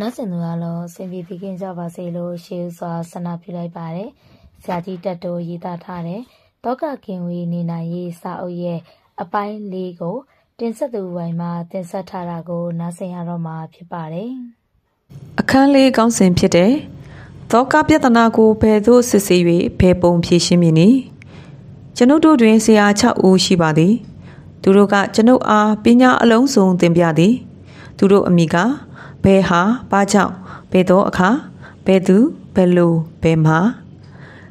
နောက်ဆင်သူကတော့စင်ပြေပြီးကင်းကြပါစေလို့ရှေးစွာဆန္ဒပြုလိုက်ပါတယ်ဆရာကြီးတက်တိုးရေးသားထားတဲ့တောကခင်ဝေးနေနိုင်ရေးစာအုပ်ရဲ့အပိုင်း၄ကို တင်ဆက်သူဝိုင်မှတင်ဆက်ထားတာကိုနားဆင်ရတော့မှာဖြစ်ပါတယ်အခန်းလေးကောင်းစဉ်ဖြစ်တဲ့သောကပြဿနာကိုဘယ်သို့စစ်ဆေး၍ဘယ်ပုံဖြေရှင်းမည်နည်းကျွန်ုပ်တို့တွင်ဆရာ6ဦးရှိပါသည် သူတို့ကကျွန်ုပ်အားပညာအလုံးစုံသင်ပြသည် သူတို့အမိက ဘယ်ဟာဘာကြောင့်ဘယ်သောအခါဘယ်သူဘယ်လိုဘယ်မှာ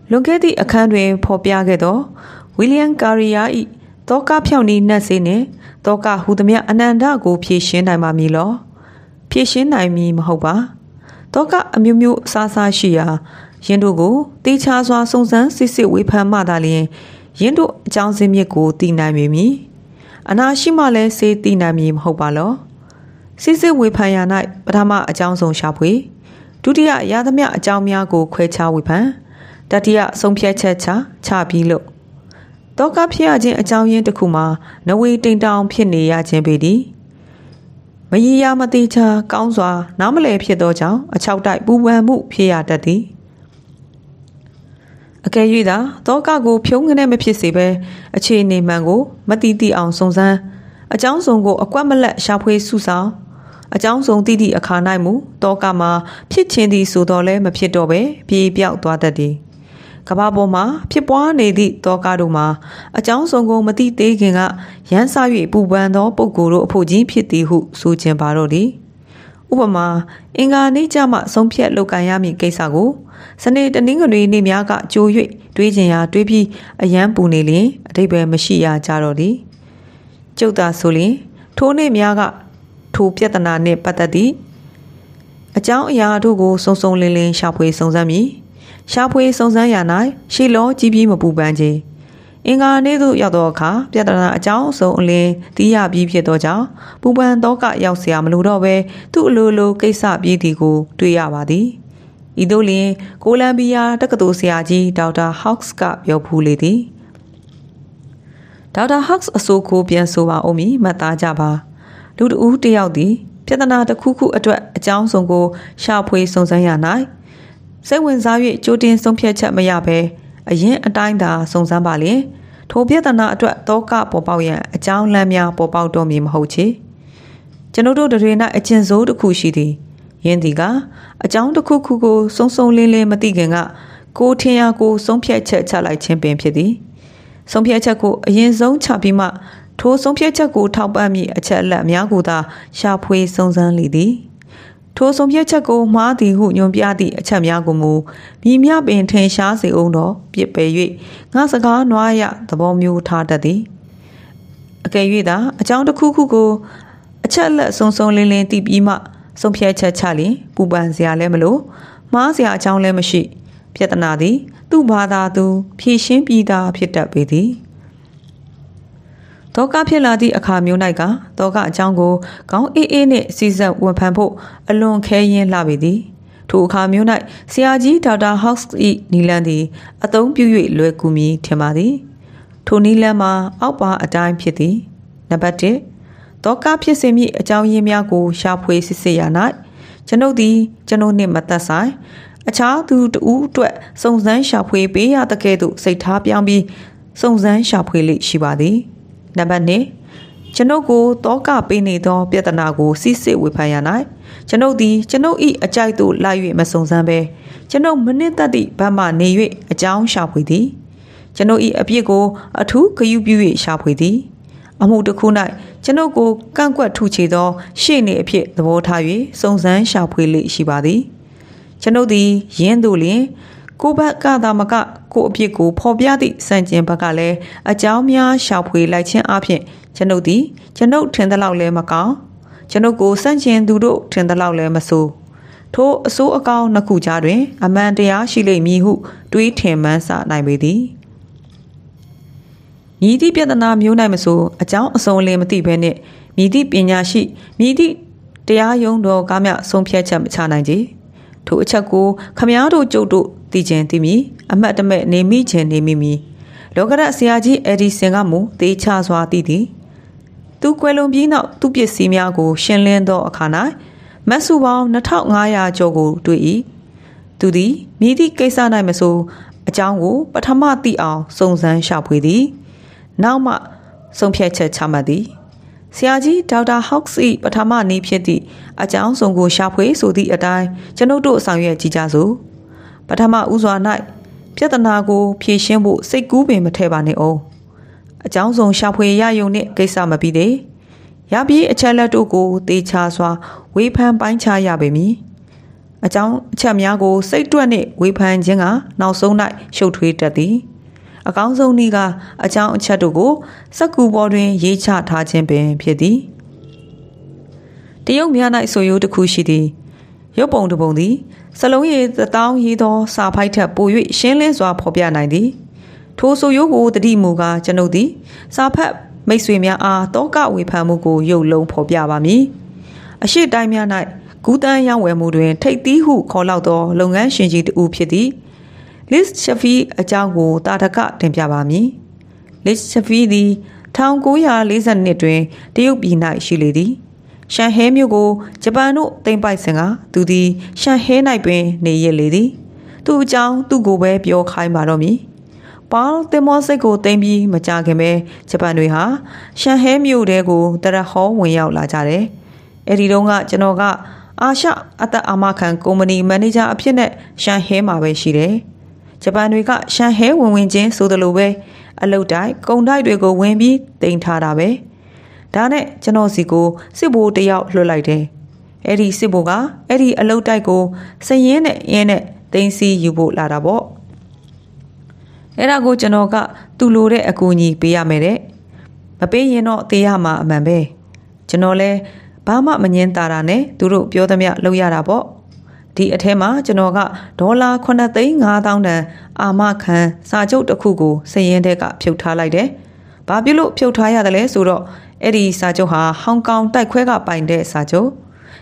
လွန်ခဲ့သည့်အခန်းတွင် ဖော်ပြခဲ့သောဝီလျံကာရီယာ၏တောကဖြောင့်နီးနှက်စေနှင့်တောကဟူသည်မြအနန္တကိုဖြည့်ရှင်းနိုင်ပါမည်လောဖြည့်ရှင်းနိုင်မည်မဟုတ်ပါတောကအမျိုးမျိုးအစားအစာရှိရာယင်းတို့ကိုတေချာစွာစုံစမ်းစစ်စစ်ဝေဖန်မှသာလျှင်ယင်းတို့အကြောင်းစင်းမြစ်ကိုသိနိုင်မည်အနာရှိမှလည်းစေးသိနိုင်မည်မဟုတ်ပါလော စစ်စစ်ဝေဖန်ရာ၌ပထမအကြောင်းဆုံးရှာဖွေဒုတိယရသမျှအကြောင်းများကိုခွဲခြားဝေဖန်တတိယဆုံးဖြတ်ချက်ချချပြီးလို့တောကဖြစ်ရခြင်းအကြောင်းရင်းတစ်ခုမှာနဝေတိမ်တောင်ဖြစ်နေရခြင်းပေသည်မရရမတိချာကောင်းစွာ နားမလည်ဖြစ်သောကြောင့်အချောက်တိုက်ပူပန်မှုဖြစ်ရတတ်သည်အကယ်၍သာတောကကိုဖြုံးကနေမဖြစ်စေဘဲအခြေအနေမှန်ကို မတိတိအောင်စုံစမ်းအကြောင်းစုံကိုအကွက်မလက်ရှာဖွေစုဆောင် အကြောင်းစုံတိတိအခါ၌မူတောကမှာဖြစ်ချင်းသည်ဆိုတော့လဲမဖြစ်တော့ပဲပြေးပြောက်သွားတတ်သည်ကဘာပေါ်မှာဖြစ်ပွားနေသည့်တောကတို့မှာအကြောင်းစုံကိုမသိသေးခင်ကရန်စား၍ပူပန်သောပုဂ္ဂိုလ်တို့အဖို့ကြီးဖြစ်သည်ဟုဆိုခြင်းပါတော့သည်ဥပမာအင်္ဂါနေ့ကျမှဆုံးဖြတ်လုပ်ကင်ရမည့်ကိစ္စကိုစနေတနင်္ဂနွေနေ့များကကြို၍တွေးကျင်ရာတွေးပြီးအယံပူနေလျင်အတိပ္ပယ်မရှိရကြတော့သည်ကျုပ်သာဆိုလျင်ထိုးနေ့များက ထိုပြဿနာနှင့်ပတ်သက်သည့်အကြောင်းအရာတို့ကိုစုံစုံလင်းလင်းရှာဖွေစုံစမ်းမည်ရှာဖွေစုံစမ်းရ၌ရှေလောကြီးပြီးမပူပန်ခြင်းအင်္ဂါနေ့သို့ရောက်သောအခါပြဿနာအကြောင်းဆုံးအလင်းသိရပြီးဖြစ်သောကြောင့်ပူပန်တော့ကရောက်เสียမလို့တော့ပဲသူ့အလိုလိုကိစ္စပြီးသည်ကို တွေ့ရပါသည်ဤသို့လျှင်ကိုလံဘီယာတက္ကသိုလ်ဆရာကြီးဒေါက်တာဟော့စ်ကပြောဖူးလေသည်ဒေါက်တာဟော့စ်အဆိုကိုပြန်ဆိုပါဦးမည်မှတ်သားကြပါ လူတဦးတယောက်သည်ပြဿနာတစ်ခုခုအတွက်အကြောင်းစုံကိုရှာဖွေစုံစမ်းရ၌စိတ်ဝင်စား၍ကြိုတင်ဆုံးဖြတ်ချက်မရဘဲအရင်အတိုင်းသာစုံစမ်းပါလေထိုပြဿနာအတွက်တောကပေါ်ပေါက်ရန်အကြောင်းလမ်းများပေါ်ပေါက်တော့မည်မဟုတ်ချေကျွန်ုပ်တို့တွေ၌အကျဉ်စိုးတစ်ခုရှိသည်ယင်းဒီကအကြောင်းတစ်ခုခုကိုစုံစုံလင်းလင်းမသိခင်ကကိုထင်ရကိုဆုံးဖြတ်ချက်ချလိုက်ခြင်းပင်ဖြစ်သည်ဆုံးဖြတ်ချက်ကိုအရင်ဆုံးချပြီးမှ ထိုဆုံးဖြတ်ချက်ကိုထောက်ပံ့မည့်အချက်အလက်အများကိုသာရှာဖွေစုံစမ်းလေသည်ထိုဆုံးဖြတ်ချက်ကိုမှားသည်ဟုညွန်ပြသည့်အချက်များကိုမူမြည်မြပင်ထင်ရှားစေအောင်တော့ပြစ်ပယ်၍ငါစကားနွားရသဘောမျိုးထားတတ်သည်အကယ်၍သာအကြောင်းတစ်ခုခုကိုအချက်အလက်စုံစုံလင်းလင်းသိပြီးမှဆုံးဖြတ်ချက်ချလျင်ပူပန်စရာလည်းမလိုမှားစရာအကြောင်းလည်းမရှိပြဿနာသည် သူ့ဘာသာသူဖြေရှင်းပြီးသားဖြစ်တတ်ပေသည် တောကဖြစ်လာသည့်အခါမျိုး၌ကတောကအကြောင်းကိုခေါင်းအေးအေးနှင့်စီစက်ဝန်ဖန်ဖို့အလွန်ခဲယဉ်လှပေသည်ထိုအခါမျိုး၌ဆရာကြီးဒေါက်တာဟော့စ်၏နီလန်သည်အသုံးပြု၍လွယ်ကူမည်ထင်ပါသည်ထိုနီလန်မှာအောက်ပါအတိုင်းဖြစ်သည်နံပါတ်1တောကဖြစ်စေမည့်အကြောင်းရင်းများကိုရှာဖွေစစ်ဆေးရ၌ကျွန်ုပ်သည်ကျွန်ုပ်နှင့်မသက်ဆိုင်အခြားသူတဦးအတွက်စုံစမ်းရှာဖွေပေးရတဲ့ကဲ့သို့စိတ်ထားပြောင်းပြီးစုံစမ်းရှာဖွေလိရှိပါသည်။ နံပါတ်1ကျွန်ုပ်ကိုတောကပေးနေသော ပြဿနာကိုစစ်စစ်ဝေဖန်ရ၌ကျွန်ုပ်သည်ကျွန်ုပ်၏အကြိုက်သို့လိုက်၍မစုံစမ်းဘဲကျွန်ုပ်မနစ်သက်သည့်ဘက်မှနေ၍အကြောင်းရှာဖွေသည်ကျွန်ုပ်၏အပြစ်ကို အထူးဂရုပြု၍ရှာဖွေသည်အမှုတစ်ခု၌ကျွန်ုပ်ကိုကန့်ကွက်ထုချေသော ရှေ့နေအဖြစ်သဘောထား၍စုံစမ်းရှာဖွေလေရှိပါသည် ကျွန်ုပ်သည်ယင်းသို့လျှင်ကိုဘက်ကသာမက ကိုအပြစ်ကိုဖော်ပြသည့်စံကျင်ဘက်ကလည်းအကြောင်းများရှာဖွေလိုက်ခြင်းအပြင်ကျွန်ုပ်သည်ကျွန်ုပ်ထင်သလောက်လည်းမကောင်းကျွန်ုပ်ကိုစံကျင်သူတို့ထင်သလောက်လည်းမဆိုးထိုအစိုးအကောင်နှစ်ခုကြားတွင် အမှန်တရားရှိလိမ့်မည်ဟု တွေးထင်မှန်းဆနိုင်ပေသည်မြည်သည့်ပြဿနာမျိုး၌မဆိုအကြောင်းအစုံလင်မသိဘဲနှင့်မြည်သည့်ပညာရှိမြည်သည့်တရားယုံတော်ကားမြဆုံးဖြတ်ချက်မချနိုင်ကြထိုအချက်ကိုခမားတို့ကျုပ်တို့ သိခြင်းသိမည်အမှတ်တမဲ့နေမိခြင်းနေမိမည်လောကရဆရာကြီးအဒီဆင်ကမူသေချစွာသိသည်သူကွယ်လွန်ပြီးနောက်သူပစ္စည်းများကို ရှင်းလင်းသောအခါ၌မတ်စုပေါင်း2500ကျော်ကိုတွေ့၏သူသည်မြည်သည့်ကိစ္စ၌မဆိုအကြောင်းကိုပထမသိအောင်စုံစမ်းရှာဖွေသည်နောက်မှဆုံးဖြတ်ချက်ချမှတ်သည်ဆရာကြီးဒေါက်တာဟောက်စ်၏ပထမနည်းဖြစ်သည့်အကြောင်းစုံကိုရှာဖွေဆိုသည့်အတိုင်းကျွန်ုပ်တို့ဆောင်ရွက်ကြည့်ကြစို့ ပထမဦးစွာ၌ပြဿနာကိုဖြေရှင်းဖို့စိတ်ကူးပင်မထဲပါနဲ့အောင်အကြောင်းစုံရှာဖွေရယုံနှင့်ကိစ္စမပြီးသေးရပြီးအချက်လက်တို့ကိုတေချာစွာဝေဖန်ပိုင်းခြားရပေမည်အကြောင်းအချက်များကိုစိတ်တွက်နှင့်ဝေဖန်ခြင်းကနောက်ဆုံး၌ရှုပ်ထွေးတတ်သည်အကောင်းဆုံးနည်းကအကြောင်းအချက်တို့ကိုစက္ကူပေါ်တွင် ရေးချထားခြင်းပင်ဖြစ်သည်တရုတ်များ၌ဆိုရိုးတစ်ခုရှိသည်ရုပ်ပုံတစ်ပုံသည် စလုံးရည်သတောင်းရေးသောစာဖိုက်ထက်ပို၍ရှင်းလင်းစွာဖော်ပြနိုင်သည်ထိုဆိုရိုးကိုတတိမူကားကျွန်ုပ်သည် စာဖတ်မိတ်ဆွေများအားတောကဝေဖန်မှုကိုရုပ်လုံးဖော်ပြပါမည်အရှိတိုင်းများ၌ကူးတန်းရောင်းဝယ်မှုတွင် ထိပ်သီးဟုခေါ်လောက်သော လုပ်ငန်းရှင်ကြီးတူဖြစ်သည် Liz Shafi အကြောင်းကိုတာတကတင်ပြပါမည် Liz Shafi သည်1940နှစ်တွင်တရုတ်ပြည်၌ရှိလေသည် ရှန်ဟဲမြို့ကိုဂျပန်တို့သိမ်းပိုက်စဉ်ကသူသည်ရှန်ဟဲ၌ပင်နေရလေသည်သူအကြောင်းသူ့ကိုပဲပြောခိုင်းပါတော့မည်ပေါလ်တင်မောစိတ်ကိုတင်ပြီးမကြခင်ပဲဂျပန်တွေဟာရှန်ဟဲမြို့တဲကိုတရဟောဝင်ရောက်လာကြတယ်အဲ့ဒီတုန်းကကျွန်တော်ကအာရှအသက်အာမခံကုမ္ပဏီမန်နေဂျာအဖြစ်နဲ့ရှန်ဟဲမှာပဲရှိတယ်ဂျပန်တွေကရှန်ဟဲဝင်ဝင်ချင်းဆိုသလိုပဲအလုတ်တိုင်းကုံတိုက်တွေကိုဝင်ပြီးတင်ထားတာပဲ ဒါနဲ့ကျွန်တော်စီကိုစစ်ဘိုးတယောက်လွှတ်လိုက်တယ်အဲ့ဒီစစ်ဘိုးကအဲ့ဒီအလုတ်တိုက်ကိုစရင်နဲ့အင်းနဲ့တင်စီယူဖို့လာတာပေါ့အဲ့ဒါကိုကျွန်တော်ကသူ့လိုတဲ့အကူအညီပေးရမယ်တဲ့မပေးရင်တော့တေးရမှာအမှန်ပဲကျွန်တော်လဲဘာမှမငင်းတာတာနဲ့သူတို့ပြောသမျှလုပ်ရတာပေါ့ဒီအထဲမှာကျွန်တော်ကဒေါ်လာ9သိန်း5000တန်အာမခံစာချုပ်တစ်ခုကိုစည်ရင်တဲ့ကဖြုတ်ထားလိုက်တယ်။ဘာဖြစ်လို့ဖြုတ်ထားရတယ်လဲဆိုတော့ အဲ့ဒီစာချုပ်ဟာဟောင်ကောင်တိုက်ခွဲကပိုင်တဲ့စာချုပ်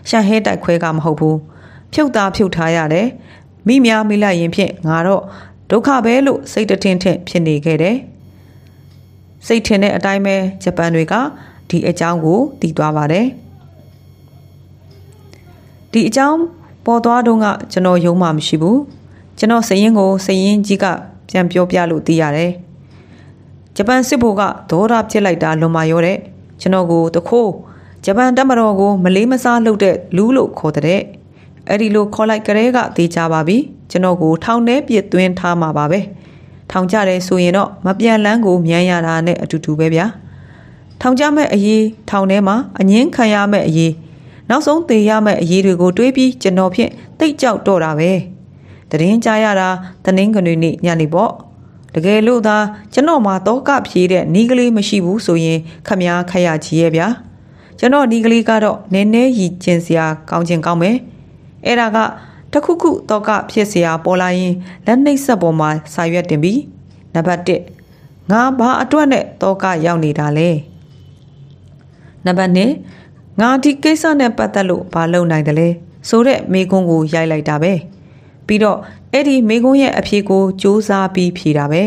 ရှန်ဟဲတိုက်ခွဲကမဟုတ်ဘူး။ဖြုတ်တာဖြုတ်ထားရတယ်။မိများမိလိုက်ရင်ဖြင့်ငါတော့ဒုက္ခပဲလို့စိတ်တထင်ထင်ဖြစ်နေခဲ့တယ်။စိတ်ထင်တဲ့အတိုင်းပဲဂျပန်တွေကဒီအကြောင်းကိုတည်သွားပါတယ်။ဒီအကြောင်းပေါ်သွားတော့ကကျွန်တော်ယုံမှမရှိဘူးကျွန်တော်စရင်ကိုစရင်ကြီးကပြန်ပြောပြလို့သိရတယ်ဂျပန်စစ်ဘိုကဒေါ်ရပြစ်လိုက်တာလွန်မာရောတဲ့ ကျွန်တော်ကိုတခိုးဂျပန်တပ်မတော်ကိုမလေးမစားလုပ်တဲ့လူလို့ခေါ်တဲ့အဲ့ဒီလိုခေါ်လိုက်ကလေးကသေးကြပါပြီကျွန်တော်ကိုထောင်ထဲပြစ်သွင်းထားမှာပါပဲထောင်ကြတယ်ဆိုရင်တော့မပြန်လန်းကိုမြန်ရတာနဲ့အတူတူပဲဗျာထောင်ကြမဲ့အရေးထောင်ထဲမှာအငင်းခံရမဲ့အရေးနောက်ဆုံးသေရမယ့်အရေးတွေကိုတွေးပြီးကျွန်တော်ဖြင့်တိတ်ကြောက်တော့တာပဲတရင်ကြားရတာတနင်္ဂနွေနေ့ညနေပေါ့ တကယ်လို့သာကျွန်တော်မှာတော့ကဖြေးတဲ့နီးကလေးမရှိဘူးဆိုရင်ခမည်းခရကြီးရဲ့ဗျာကျွန်တော်နီးကလေးကတော့နည်းနည်းရည်ကျင်စရာကောင်းချင်ကောင်းမယ်အဲ့ဒါကတခုခုတော့ကဖြစ်စရာပေါ်လာရင်လက်နှိပ်ဆက်ပေါ်မှာစာရွက်တင်ပြီးနံပါတ်1ငါဘာအတွက်နဲ့တော့ကရောက်နေတာလဲနံပါတ်2ငါဒီကိစ္စနဲ့ပတ်သက်လို့ဘာလုပ်နိုင်တယ်လဲဆိုတဲ့မိကုန်းကိုရိုက်လိုက်တာပဲ ပြီးတော့အဲ့ဒီမိကုန်းရဲ့အဖြေကိုစူးစမ်းပြီးဖြေတာပဲ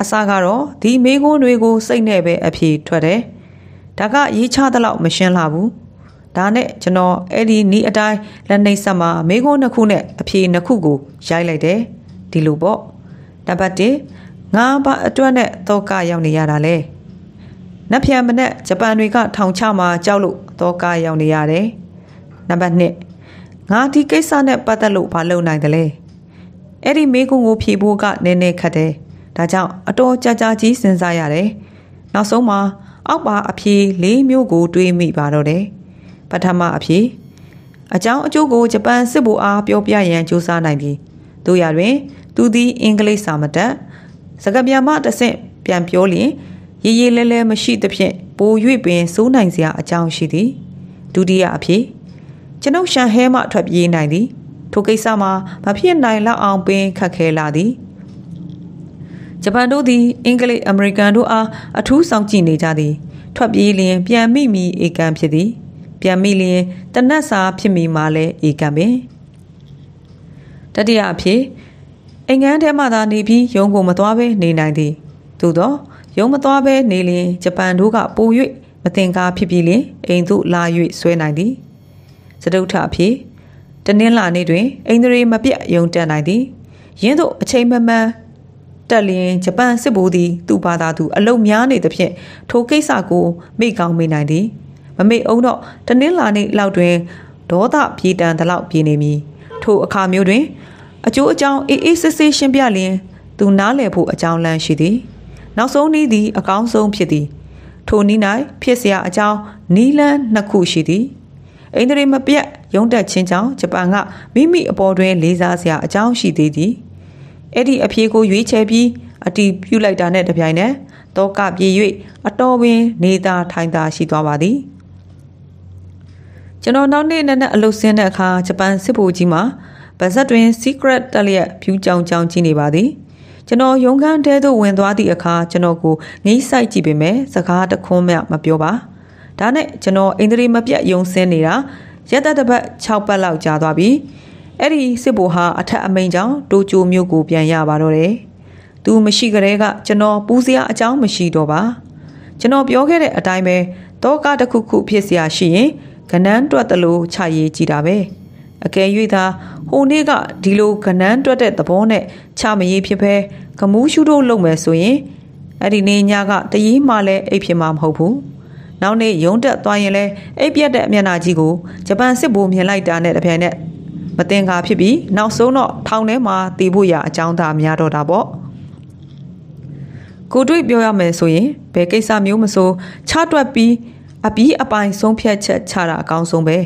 အစကတော့ဒီမိကုန်းတွေကိုစိတ်နဲ့ပဲအဖြေထွက်တယ်ဒါကရေးချသလောက်မရှင်းလာဘူးဒါနဲ့ကျွန်တော်အဲ့ဒီနီးအတိုင်းလက်နှိပ်ဆက်မှာမိကုန်းနှစ်ခုနဲ့အဖြေနှစ်ခုကိုရိုက်လိုက်တယ်ဒီလိုပေါ့နံပါတ်1ငါဘာအတွက်နဲ့တော့ကရောက်နေရတာလဲနက်ဖြန်မနဲ့ဂျပန်တွေကထောင်ချမှာကြောက်လို့တော့ကားရောက်နေရတယ်။နံပါတ်1 ငါဒီကိစ္စနဲ့ပတ်သက်လို့ဘာလုပ်နိုင်တယ်လဲ။အဲ့ဒီမေးခွန်းကိုဖြေဖို့ကနည်းနည်းခက်တယ်။ဒါကြောင့်အတော်ကြာကြာကြီးစဉ်းစားရတယ်။နောက်ဆုံးမှာအောက်ပါအဖြေ၄မျိုးကို တွေးမိပါတော့တယ်။ပထမအဖြေအကြောင်းအကျိုးကိုဂျပန်စစ်ဗိုလ်အားပြောပြရန်ကြိုးစားနိုင်သည်။တို့ရတွင် သူသည်အင်္ဂလိပ်စာမတတ်စကားပြန်မှတဆင့်ပြန်ပြောလျင်ရေးရေးလဲလဲမရှိသဖြင့်ပို၍ပင်စိုးနိုင်စရာအကြောင်းရှိသည်ဒုတိယအဖြစ် ကျွန်ုပ်ရှန်ဟဲမှထွက်ပြေးနိုင်သည်ထိုကိစ္စမှာမဖြစ်နိုင်လောက်အောင်ပင်ခက်ခဲလာသည်ဂျပန်တို့သည်အင်္ဂလိပ်အမေရိကန်တို့အားအထူးဆောင်ကြည့်နေကြသည်ထွက်ပြေးလျင်ပြန်မိမိဧကန်ဖြစ်သည် ပြန်မိလျင်တနတ်စာဖြစ်မိမှလည်းဧကန်ပင်တတိယအဖြစ်အိမ်ငန်းထဲမှသာနေပြီးရုံးကိုမသွားဘဲနေနိုင်သည်သို့သောရုံမသွားဘဲနေလျင်ဂျပန်တို့ကပို၍မတင်ကားဖြစ်ပြီးလျင်အိမ်သို့လာ၍ဆွဲနိုင်သည် စတုထအဖြစ်တနင်္လာနေ့တွင်အိန္ဒြေမပြတ်ယုံတက်နိုင်သည်ယင်းတို့အချိန်မမှန်တက်လျင်ဂျပန်စစ်ဘိုးသည်သူ့ဘာသာသူအလုံများနေသဖြင့်ထိုကိစ္စကိုမိကောင်းမိနိုင်သည်မမေ့အောင်တော့တနင်္လာနေ့လောက်တွင်ဒေါသပြေတံသလောက်ပြေနေမည်ထိုအခါမျိုးတွင် အကျိုးအကြောင်းအေးအေးဆေးဆေးရှင်းပြလျင်သူနားလည်ဖို့အကြောင်းလမ်းရှိသည်နောက်ဆုံးနည်းသည်အကောင်းဆုံးဖြစ်သည်ထိုနည်း၌ဖြစ်เสียအကြောင်းနီးလန်းနှစ်ခုရှိသည် အိန္ဒြေမပြတ်ရုံးတက်ခြင်းကြောင့်ဂျပန်ကမိမိအပေါ်တွင်လေးစားစရာအကြောင်းရှိသေးသည်အဲ့ဒီအဖြေကိုရွေးချယ်ပြီးအတီးပြုတ်လိုက်တာနဲ့တပြိုင်နက်တောကပြေ၍အတော်ပင်နေသာထိုင်သာရှိသွားပါသည်ကျွန်တော်နောက်နေ့နဲ့နဲ့အလုပ်ဆင်းတဲ့အခါဂျပန်စစ်ဗိုလ်ကြီးမှာဗဇက်တွင် secret တက်လျက်ဖြူကြောင်ကြောင်ကြည့်နေပါသည်ကျွန်တော်ရုံခန်းတဲသို့ဝင်သွားသည့်အခါကျွန်တော်ကိုငိမ့်ဆိုင်ကြည့်ပေမဲ့စကားတခွန်းမှမပြောပါ ဒါနဲ့ကျွန်တော်အိန္ဒြေမပြတ်ယုံစင်းနေတာရက်သက်တစ်ပတ်6ပတ်လောက်ကြာသွားပြီအဲ့ဒီစစ်ဘိုဟာအထက်အမိန်ကြောင့်တိုချိုမြို့ကိုပြန်ရပါတော့တယ်သူမရှိကြတဲ့ကကျွန်တော်ပူးစရာအကြောင်းမရှိတော့ပါကျွန်တော်ပြောခဲ့တဲ့အတိုင်းပဲတောကတစ်ခုခုဖြစ်စရာရှိရင်ကနန်းတွက်တယ်လို့ခြာရေးကြည့်တာပဲအကယ်၍သာဟိုနေ့ကဒီလိုကနန်းတွက်တဲ့သဘောနဲ့ခြာမရေးဖြစ်ဖဲကမူးရှုတို့လုပ်မယ်ဆိုရင်အဲ့ဒီနေ့ညကတရေးမှလည်းအိပ်ဖြစ်မှာမဟုတ်ဘူး နောက်နေ့ရုံးတက်သွားရင်လည်းအိပ်ပြတ်တဲ့မျက်နှာကြီးကိုဂျပန်စစ်ဘိုးမြင်လိုက်တာနဲ့တပြိုင်နက်မတင်ကားဖြစ်ပြီးနောက်ဆုံးတော့ထောင်ထဲမှာတည်ဖို့ရအကြောင်းသားများတော့တာပေါ့ကိုတွေ့ပြောရမယ်ဆိုရင်ဘယ်ကိစ္စမျိုးမဆိုချတွက်ပြီးအပြီးအပိုင်ဆုံးဖြတ်ချက်ချတာအကောင်းဆုံးပဲ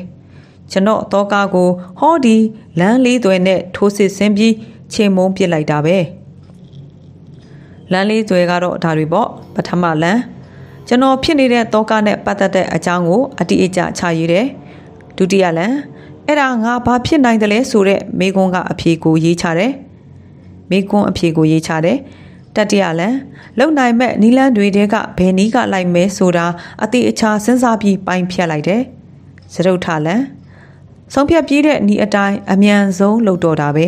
ကျွန်တော်တော့ကားကိုဟောဒီလမ်းလေးသွဲနဲ့ထိုးစစ်ဆင်းပြီးချိန်မုံပစ်လိုက်တာပဲလမ်းလေးသွဲကတော့ဒါတွေပေါ့ပထမလမ်း ကျွန်တော်ဖြစ်နေတဲ့တောကနဲ့ပတ်သက်တဲ့အကြောင်းကိုအတိအကျချရေးတယ်ဒုတိယလမ်းအဲ့ဒါငါဘာဖြစ်နိုင်တယ်လဲဆိုတဲ့မိကွန်းကအဖြေကိုရေးချတယ်မိကွန်းအဖြေကိုရေးချတယ်တတိယလန်လုံနိုင်မဲ့နီလန်းတွေတဲကဘယ်နီးကလိုက်မဲဆိုတာအတိအချာစဉ်းစားပြီးပိုင်းဖြတ်လိုက်တယ်စရုပ်ထလန်ဆုံးဖြတ်ပြီးတဲ့နီအတိုင်းအမြန်ဆုံးလှုပ်တော့တာပဲ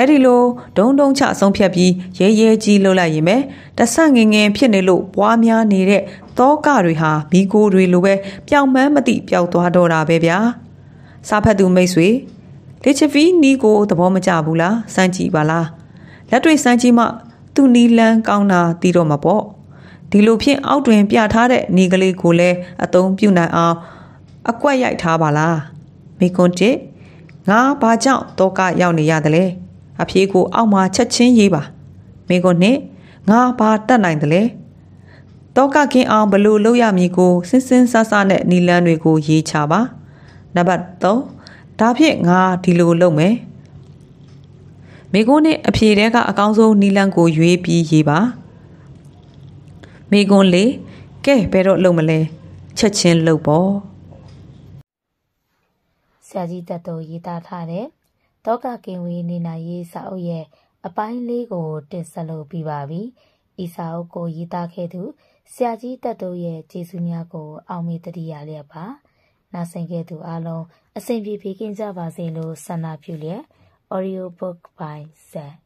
အဲ့ဒီလိုဒုံဒုံချဆုံးဖြတ်ပြီးရဲရဲကြီးလှုပ်လိုက်ရင်ပဲတဆန့်ငငယ်ဖြစ်နေလို့ပွားများနေတဲ့တောကတွေဟာမိကိုတွေလိုပဲပျောင်မှန်းမသိပျောက်သွားတော့တာပဲဗျာစားဖတ်သူမိတ်ဆွေလေချီဖီနီကိုသဘောမကျဘူးလားစမ်းကြည့်ပါလားလက်တွေစမ်းကြည့်မှသူ့နီလန်းကောင်းတာသိတော့မှာပေါ့ဒီလိုဖြင့်အောက်တွင်ပြထားတဲ့နီကလေးကိုလည်းအသုံးပြုနိုင်အောင်အကွက်ရိုက်ထားပါလားမိကွန်းတစ်ငါဘာကြောင့်တောကရောက်နေရတယ်လဲ အဖြေကိုအောက်မှာချက်ချင်းရေးပါမိကွန်းနှစ်ငါဘာတတ်နိုင်တယ်လဲတောကကင်းအောင်ဘလို့လုပ်ရမည်ကိုစင်းစင်းဆဆနဲ့နီလန်းတွေကိုရေးချပါနံပါတ်3ဒါဖြင့်ငါဒီလိုလုပ်မယ်မိကွန်းနဲ့အဖြေတဲကအကောင်းဆုံးနီလန်းကိုရွေးပြီးရေးပါမိကွန်းလေးကဲဘယ်တော့လုပ်မလဲချက်ချင်းလုပ်ပေါ့ဆရာကြီးတက်တော်ရေးသားထားတဲ့ တောကကင်ဝေးနေနိုင်ရေးစာအုပ်ရဲ့အပိုင်းလေးကို တင်ဆက်လုပ်ပြီးပါပြီ။ဤစာအုပ်ကိုရေးသားခဲ့သူဆရာကြီးတက်တော်ရဲ့ကျေးဇူးများကို အောင်မေတ္တရလျက်ပါ။နာဆင်ခဲ့သူအလုံးအစဉ်ပြေပြေကင်းကြပါစေလို့ဆန္ဒပြုလျက် Audio Book by Zed